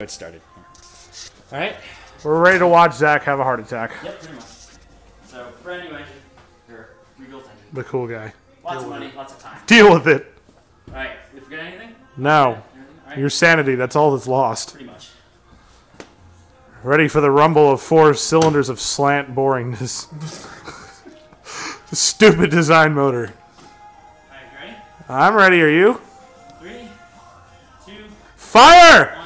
It started. All right. We're ready to watch Zach have a heart attack. Yep, pretty much. So, brand new engine, engine. The cool guy. Lots of money, lots of time. Deal with it. All right, You forget anything? No. Right. Your sanity, that's all that's lost. pretty much. Ready for the rumble of four cylinders of slant boringness. Stupid design motor. All right, ready? I'm ready, are you? Three, two, Fire!